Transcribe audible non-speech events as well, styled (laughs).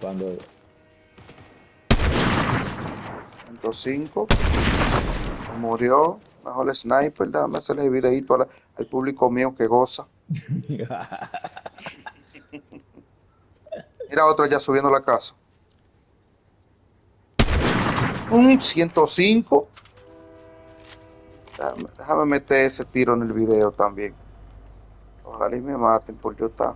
Cuando 105. Murió. Mejor el sniper. Déjame hacerle el videito al, al público mío que goza. (laughs) Mira otro ya subiendo la casa. Un 105. Déjame, déjame meter ese tiro en el video también. Ojalá y me maten por yo estar.